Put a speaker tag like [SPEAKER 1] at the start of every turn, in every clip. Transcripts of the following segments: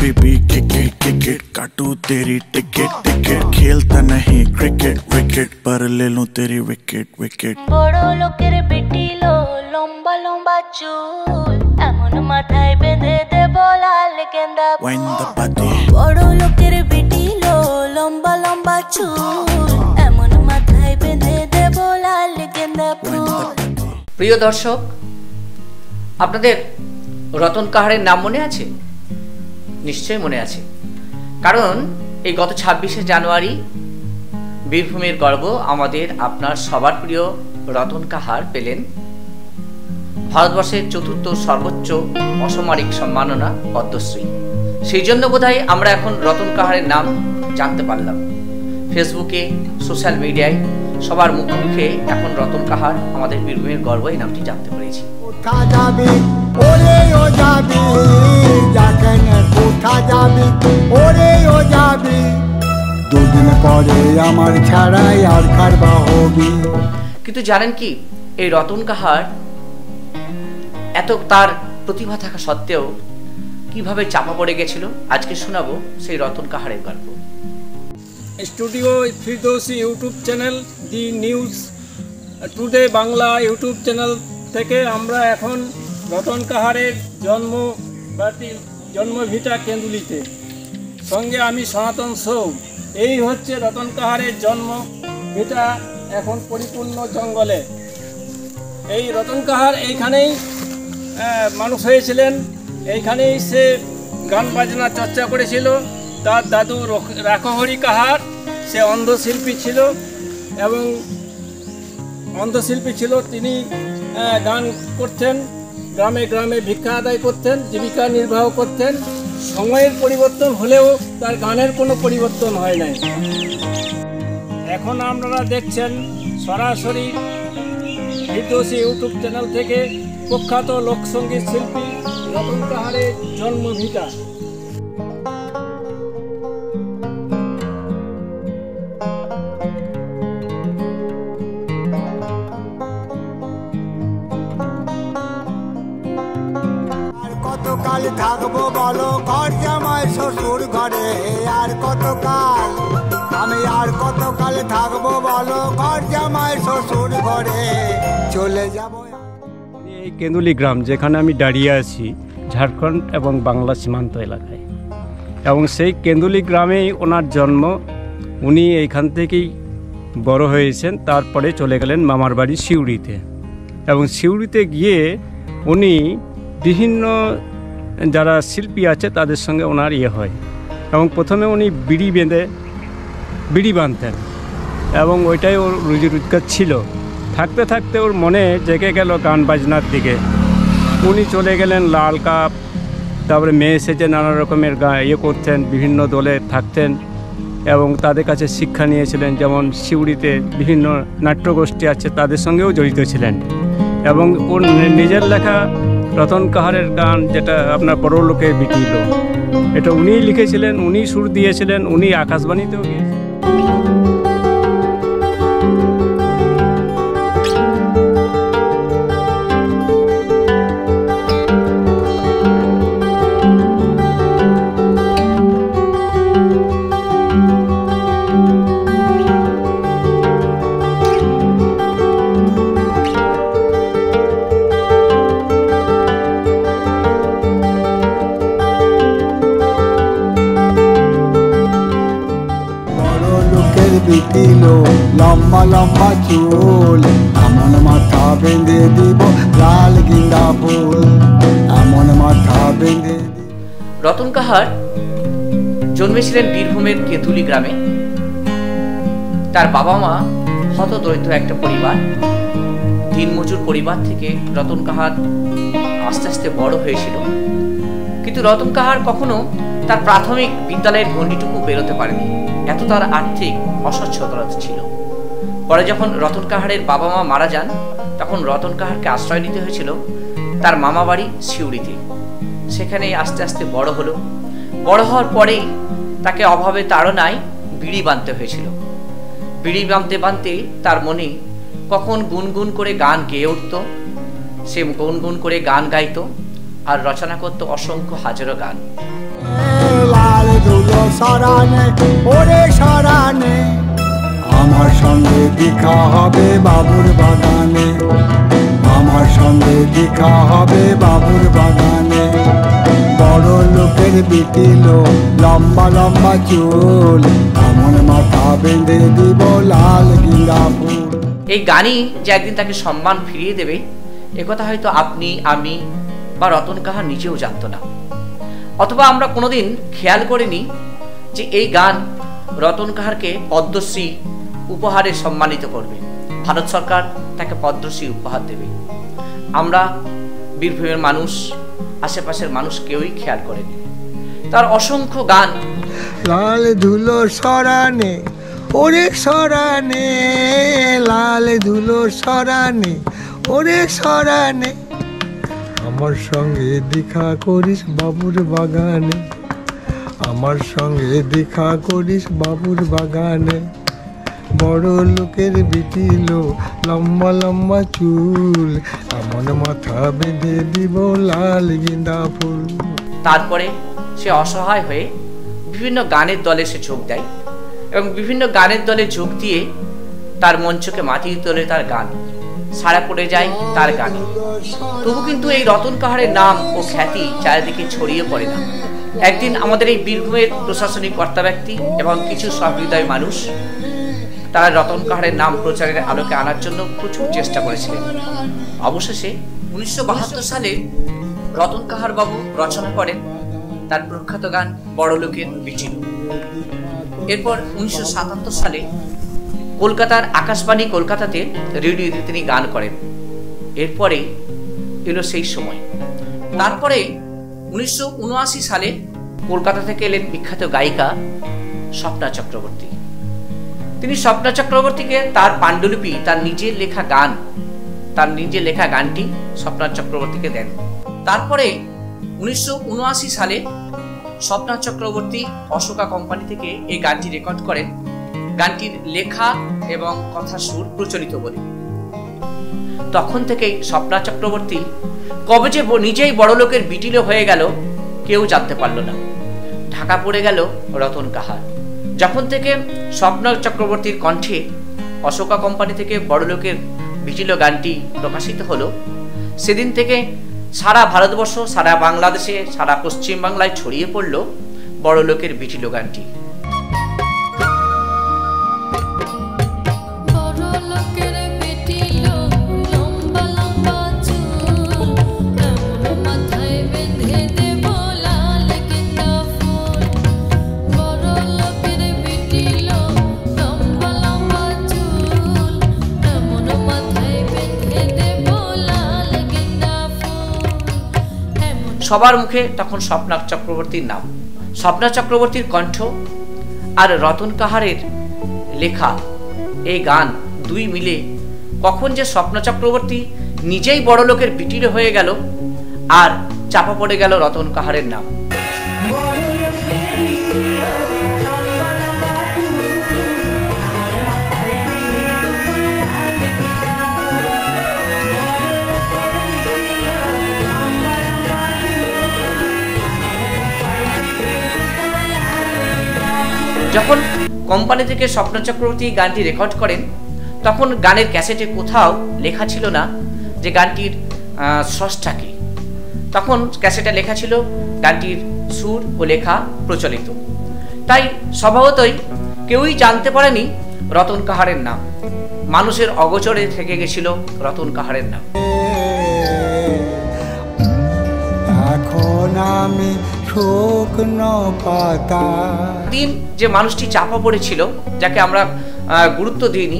[SPEAKER 1] Baby cricket cricket काटू तेरी ticket ticket खेलता नहीं क्रिकेट विकेट पर ले लूं तेरी विकेट विकेट
[SPEAKER 2] বড় লোকের বেটিলো লম্বা লম্বা চুল এমন মাথায় বেঁধে দেব লাল গেন্দা
[SPEAKER 1] Wind the body
[SPEAKER 2] বড় লোকের বেটিলো লম্বা লম্বা চুল এমন মাথায় বেঁধে দেব লাল গেন্দা ফুল
[SPEAKER 3] প্রিয় দর্শক আপনাদের রতন কাহারের নাম মনে আছে নিশ্চয়ই মনে আছে। কারণ এই গত ছাব্বিশে জানুয়ারি বীরভূমের গর্ব আমাদের আপনার সবার প্রিয় রতন কাহার পেলেন। ভারতবর্ষের চতুর্থ সর্বোচ্চ অসামরিক সম্মাননা পদ্মশ্রী। সেই জন্য বোধহয় আমরা এখন রতন কাহারের নাম জানতে পারলাম। ফেসবুকে, সোশ্যাল মিডিয়ায় সবার মুখে মুখে এখন রতন কাহার আমাদের বীরভূমের গর্ব এই নামটি জানতে পেরেছি।
[SPEAKER 4] যাবি ওরে ও যাবি। দুদিন পরে আমার ছাড়াই আর কারবা হবি।
[SPEAKER 3] কিন্তু জানেন কি এই রতন কাহার এত তার প্রতিভা থাকা সত্ত্বেও কীভাবে চাপা পড়ে গেছিল আজকে শোনাবো সেই রতন কাহারের গল্প।
[SPEAKER 5] Studio Firdousi YouTube channel the news today Bangla YouTube channel থেকে আমরা এখন রতন কাহারের জন্ম বাটি জন্মভিটা কেন্দুলিতে। সঙ্গে আমি সনাতন সৌ। এই হচ্ছে রতন কাহারের জন্ম। ভিটা এখন পরিপূর্ণ জঙ্গলে। এই রতন কাহার এইখানেই মানুষ হয়েছিলেন। এইখানেই সে গান বাজনা চর্চা করেছিল। তার দাদু রাখহরি কাহার, সে অন্ধশিল্পী ছিল এবং অন্ধশিল্পী ছিল। তিনি গান করতেন। গ্রামে গ্রামে ভিক্ষা আদায় করতেন, জীবিকা নির্বাহ করতেন। সময়ের পরিবর্তন হলেও তার গানের কোনো পরিবর্তন হয় নাই। এখন আপনারা দেখছেন সরাসরি বিদ্যসী ইউটিউব চ্যানেল থেকে প্রখ্যাত লোকসঙ্গীত শিল্পী রতন কাহারের জন্মভিটা।
[SPEAKER 4] কতকাল থাকব বলো, ঘর জামাই শ্বশুর ঘরে, আর কতকাল? আমি আর কতকাল থাকব বলো, ঘর জামাই শ্বশুর ঘরে? চলে যাব
[SPEAKER 6] এই কেন্দুলি গ্রাম, যেখানে আমি দাঁড়িয়ে আছি, ঝাড়খণ্ড এবং বাংলা সীমান্ত এলাকায়। এবং সেই কেন্দুলি গ্রামেই ওনার জন্ম। উনি এইখান থেকেই বড় হয়েছেন, তারপরে চলে গেলেন মামার বাড়ি সিউড়িতে। এবং সিউড়িতে গিয়ে উনি বিভিন্ন যারা শিল্পী আছে, তাদের সঙ্গে ওনার ইয়ে হয়। এবং প্রথমে উনি বিড়ি বেঁধে, বিড়ি বাঁধতেন। এবং ওইটাই ওর রুজি রোজগার ছিল। থাকতে থাকতে ওর মনে জেগে গেল গান বাজনার দিকে। উনি চলে গেলেন লাল কাপ, তারপরে মেয়ে সেজে নানা রকমের গা ইয়ে করতেন, বিভিন্ন দলে থাকতেন। এবং তাদের কাছে শিক্ষা নিয়েছিলেন, যেমন সিউড়িতে বিভিন্ন নাট্যগোষ্ঠী আছে, তাদের সঙ্গেও জড়িত ছিলেন। এবং ওর নিজের লেখা রতন কাহারের গান যেটা আপনার বড় লোকে বিটিল। এটা উনিই লিখেছিলেন উনি সুর দিয়েছিলেন উনি আকাশবাণীতেও গিয়েছিলেন।
[SPEAKER 4] চুল এমন মাথা বেঁধে দিব লাল গিন্দা ফুল এমন মাথা বেঁধে
[SPEAKER 3] রতন কাহার জন্মেছিলেন বীরভূমের কেতুলি গ্রামে। তার বাবা মা হত দরিদ্র একটা পরিবার। দিনমজুর পরিবার থেকে রতন কাহার আস্তে আস্তে বড় হয়েছিল। কিন্তু রতন কাহার কখনো তার প্রাথমিক বিদ্যালয়ের গণ্ডিটুকু বেরোতে পারেনি। এত তার আর্থিক অসচ্ছলতা ছিল। পরে যখন রতন কাহারের বাবা মা মারা যান, তখন রতন কাহারকে আশ্রয় নিতে হয়েছিল তার মামা বাড়ি সিউড়িতে। সেখানে আস্তে আস্তে বড় হলো। বড় হওয়ার পরেই তাকে অভাবে তাড়নায় বিড়ি বাঁধতে হয়েছিল। বিড়ি বাঁধতে বাঁধতে তার মনে কখন গুনগুন করে গান গেয়ে উঠত, সে গুনগুন করে গান গাইতো আর রচনা করতো অসংখ্য হাজারো গান।
[SPEAKER 4] ওরে আমার সঙ্গে দেখা হবে বাবুর বাগানে। আমার সঙ্গে দেখা হবে বাবুর বাগানে। বড় লোকের বিটিল লম্বা লম্বা চুল। এমন মাথা বেঁধে দিব লাল ফুল।
[SPEAKER 3] এই গানই যে একদিন তাকে সম্মান ফিরিয়ে দেবে একথা হয়তো আপনি, আমি বা রতন কাহার নিজেও জানতো না। অথবা আমরা কোনোদিন খেয়াল করিনি যে এই গান রতন কাহারকে পদ্মশ্রী উপহারে সম্মানিত করবে। ভারত সরকার তাকে পদ্মশ্রী উপহার দেবে। আমরা বীরভূমের মানুষ, আশেপাশের মানুষ কেউই খেয়াল করেনি। তার অসংখ্য গান।
[SPEAKER 4] লাল ধুলো সরানে, ওরে সরানে, লাল ধুলো সরানে, ওরে সরানে। আমার সঙ্গে দেখা করিস বাবুর বাগানে, আমার সঙ্গে দেখা করিস বাবুর বাগানে। বড় লোকের বিটিল, লম্বা লম্বা চুল এমন মাথা বেঁধে দিব লাল গিন্দা ফুল।
[SPEAKER 3] তারপরে সে অসহায় হয়ে বিভিন্ন গানের দলে সে যোগ দেয় এবং বিভিন্ন গানের দলে যোগ দিয়ে তার মঞ্চকে মাতিয়ে তোলে তার গান। সারা পড়ে যায় তার গানে। তবু কিন্তু এই রতন কাহারের নাম ও খ্যাতি চারিদিকে ছড়িয়ে পড়ে না। একদিন আমাদের এই বীরভূমের প্রশাসনিক কর্তা ব্যক্তি এবং কিছু সহৃদয় মানুষ তারা রতন কাহারের নাম প্রচারের আলোকে আনার জন্য প্রচুর চেষ্টা করেছিলেন। অবশেষে উনিশশো বাহাত্তর সালে রতন কাহার বাবু রচনা করেন তার প্রখ্যাত গান বড় লোকের বিচিল এরপর উনিশশো সাতাত্তর সালে কলকাতার আকাশবাণী কলকাতাতে রেডিওতে তিনি গান করেন। এরপরে এলো সেই সময়। তারপরে উনিশশো উনআশি সালে কলকাতা থেকে এলেন বিখ্যাত গায়িকা স্বপ্না চক্রবর্তী। তিনি স্বপ্না চক্রবর্তীকে তার পাণ্ডুলিপি, তার নিজের লেখা গান, তার নিজের লেখা গানটি স্বপ্না চক্রবর্তীকে দেন। তারপরে উনিশশো উনআশি সালে স্বপ্না চক্রবর্তী অশোকা কোম্পানি থেকে এই গানটি রেকর্ড করেন। গানটির লেখা এবং কথা সুর প্রচলিত বলে। তখন থেকেই স্বপ্না চক্রবর্তী কবে যে নিজেই বড় লোকের বিটিলে হয়ে গেল, কেউ জানতে পারল না। ঢাকা পড়ে গেল রতন কাহার। যখন থেকে স্বপ্ন চক্রবর্তীর কণ্ঠে অশোকা কোম্পানি থেকে বড় লোকের বিটিল গানটি প্রকাশিত হলো, সেদিন থেকে সারা ভারতবর্ষ, সারা বাংলাদেশে, সারা পশ্চিমবাংলায় ছড়িয়ে পড়ল বড় লোকের বিটিল গানটি। সবার মুখে তখন স্বপ্না চক্রবর্তীর নাম। স্বপ্না চক্রবর্তীর কণ্ঠ আর রতন কাহারের লেখা এই গান দুই মিলে কখন যে স্বপ্না চক্রবর্তী নিজেই বড়লোকের পিটির হয়ে গেল আর চাপা পড়ে গেল রতন কাহারের নাম। যখন কোম্পানি থেকে স্বপ্ন চক্রবর্তী গানটি রেকর্ড করেন তখন গানের ক্যাসেটে কোথাও লেখা ছিল না যে গানটির আহ, স্রষ্টা কে তখন ক্যাসেটে লেখা ছিল গানটির সুর ও লেখা প্রচলিত। তাই স্বভাবতই কেউই জানতে পারেনি রতন কাহারের নাম। মানুষের অগোচরে থেকে গেছিল রতন কাহারের নাম।
[SPEAKER 4] এখন আমি
[SPEAKER 3] দিন যে মানুষটি চাপা পড়েছিল যাকে আমরা গুরুত্ব দিইনি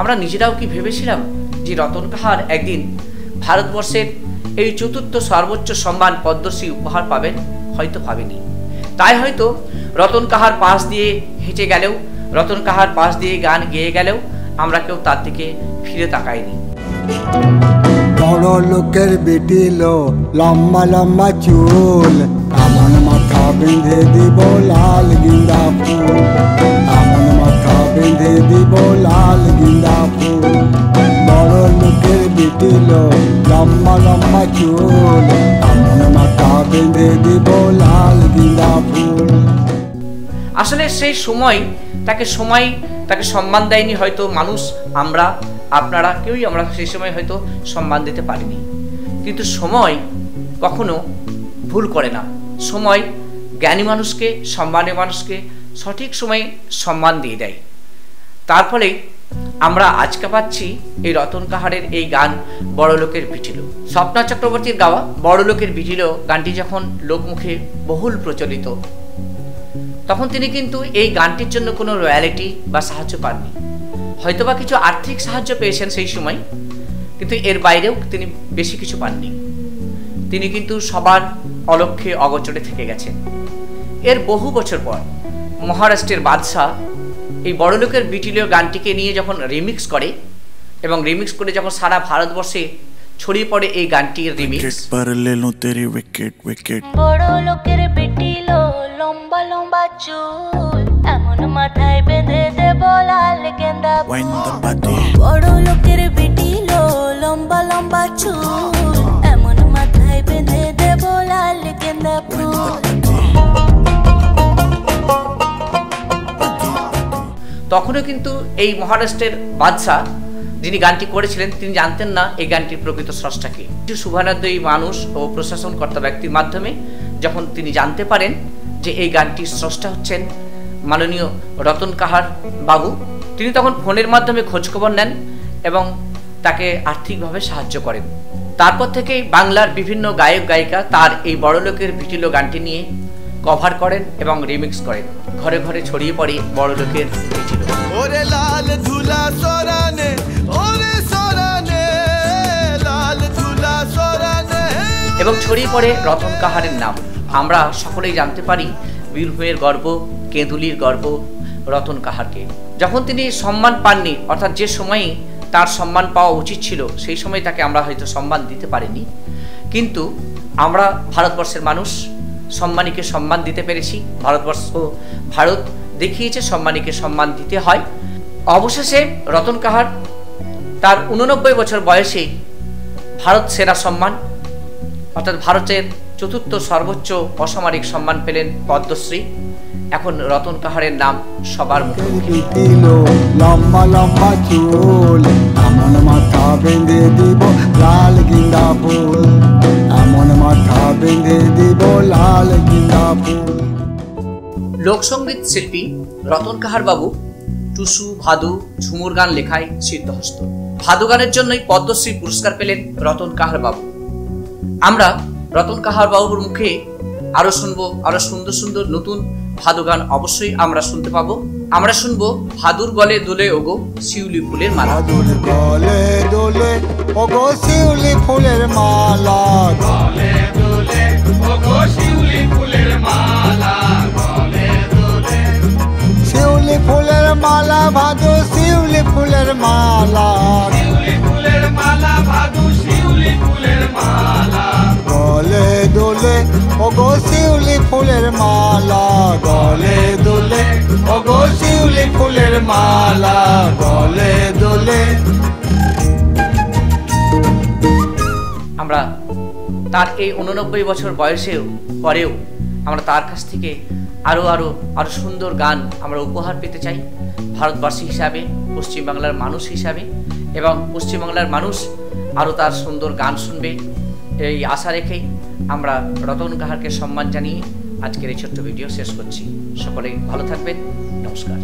[SPEAKER 3] আমরা নিজেরাও কি ভেবেছিলাম যে রতন কাহার একদিন ভারতবর্ষের এই চতুর্থ সর্বোচ্চ সম্মান পদ্মশ্রী উপহার পাবেন হয়তো ভাবেনি। তাই হয়তো রতন কাহার পাশ দিয়ে হেঁটে গেলেও রতন কাহার পাশ দিয়ে গান গেয়ে গেলেও আমরা কেউ তার দিকে ফিরে তাকাইনি।
[SPEAKER 4] বড় লোকের বেটিল লম্বা লম্বা চুল বেঁধে দিব লাল গিন্দা ফুল। এমন মাথা বেঁধে দিব লাল গিন্দা ফুল। বড় লোকের বেটিল লম্বা লম্বা চুল। এমন মাথা বেঁধে দিব লাল গিন্দা ফুল।
[SPEAKER 3] আসলে সেই সময়, তাকে সময়, তাকে সম্মান দেয়নি হয়তো মানুষ, আমরা, আপনারা, কেউই আমরা সেই সময় হয়তো সম্মান দিতে পারিনি। কিন্তু সময় কখনো ভুল করে না। সময় জ্ঞানী মানুষকে সম্মানের মানুষকে সঠিক সময়ে সম্মান দিয়ে দেয়। তার ফলে আমরা আজকে পাচ্ছি এই রতন কাহারের এই গান বড়লোকের বিটিল স্বপ্না চক্রবর্তীর গাওয়া বড়লোকের বিটিল গানটি যখন লোকমুখে বহুল প্রচলিত, তখন তিনি কিন্তু এই গানটির জন্য কোনো রয়্যালিটি বা সাহায্য পাননি। হয়তোবা কিছু আর্থিক সাহায্য পেয়েছেন সেই সময়, কিন্তু এর বাইরেও তিনি বেশি কিছু পাননি। তিনি কিন্তু সবার অলক্ষ্যে অগোচরে থেকে গেছেন। এর বহু বছর পর মহারাষ্ট্রের বাদশাহ এই বড়লোকের বিটিলীয় গানটিকে নিয়ে যখন রিমিক্স করে এবং রিমিক্স করে যখন সারা ভারতবর্ষে ছড়িয়ে পড়ে এই গানটির রিমিক্স।
[SPEAKER 2] বড় লোকের বেটি লো লম্বা লম্বা চুল লো লম্বা লম্বা চুল
[SPEAKER 3] তখনও কিন্তু এই মহারাষ্ট্রের বাদশাহ যিনি গানটি করেছিলেন, তিনি জানতেন না এই গানটির প্রকৃত স্রষ্টাকে কিছু শুভানাদ্যয়ী মানুষ ও প্রশাসনকর্তা ব্যক্তির মাধ্যমে যখন তিনি জানতে পারেন যে এই গানটির স্রষ্টা হচ্ছেন মাননীয় রতন কাহার বাবু, তিনি তখন ফোনের মাধ্যমে খোঁজখবর নেন এবং তাকে আর্থিকভাবে সাহায্য করেন। তারপর থেকেই বাংলার বিভিন্ন গায়ক গায়িকা তার এই বড়লোকের ভিটিলো গানটি নিয়ে কভার করেন এবং রিমিক্স করেন। ঘরে ঘরে ছড়িয়ে পড়ে বড়লোকের ভিটিলো
[SPEAKER 7] ওরে লাল ধুলা সরানে ওরে সরানে লাল ধুলা সরানে
[SPEAKER 3] এবং ছড়িয়ে পড়ে রতন কাহারের নাম। আমরা সকলেই জানতে পারি বীরভূমের গর্ব কেঁদুলির গর্ব রতন কাহারকে। যখন তিনি সম্মান পাননি অর্থাৎ যে সময়ে তার সম্মান পাওয়া উচিত ছিল সেই সময় তাকে আমরা হয়তো সম্মান দিতে পারিনি। কিন্তু আমরা ভারতবর্ষের মানুষ সম্মানীকে সম্মান দিতে পেরেছি। ভারতবর্ষ, ভারত দেখিয়েছে সম্মানীকে সম্মান দিতে হয়। অবশেষে রতন কাহার তার উননব্বই বছর বয়সে ভারত সেরা সম্মান, অর্থাৎ ভারতের চতুর্থ সর্বোচ্চ অসামরিক সম্মান পেলেন পদ্মশ্রী। এখন রতন কাহারের নাম সবার মুখে।
[SPEAKER 4] লম্বা লম্বা লাল গিন্দা মাথা বেঁধে দিব লাল
[SPEAKER 3] লোকসঙ্গীত শিল্পী রতন কাহার বাবু টুসু, ভাদু, ঝুমুর গান লেখায় সিদ্ধহস্ত। ভাদু গানের জন্যই পদ্মশ্রী পুরস্কার পেলেন রতন কাহার বাবু আমরা রতন কাহার বাবুর মুখে আরও শুনব, আরও সুন্দর সুন্দর নতুন ভাদু গান অবশ্যই আমরা শুনতে পাবো। আমরা শুনব ভাদুর গলে দোলে ওগো শিউলি ফুলের মালা।
[SPEAKER 4] ভাদুর গলে দোলে ও গো শিউলি ফুলের মালা। শিউলি ফুলের মালা ভাদু শিউলি ফুলের মালা। শিউলি ফুলের মালা, গলে দোলে। ও গো শিউলি ফুলের মালা, গলে দোলে।
[SPEAKER 3] আমরা তার এই উননব্বই বছর বয়সেও পরেও আমরা তার কাছ থেকে আরও আরও আরও সুন্দর গান আমরা উপহার পেতে চাই ভারতবাসী হিসাবে, পশ্চিমবাংলার মানুষ হিসাবে এবং পশ্চিমবাংলার মানুষ আরও তার সুন্দর গান শুনবে, এই আশা রেখেই আমরা রতন কাহারকে সম্মান জানিয়ে আজকের এই ছোট্ট ভিডিও শেষ করছি। সকলে ভালো থাকবেন। নমস্কার।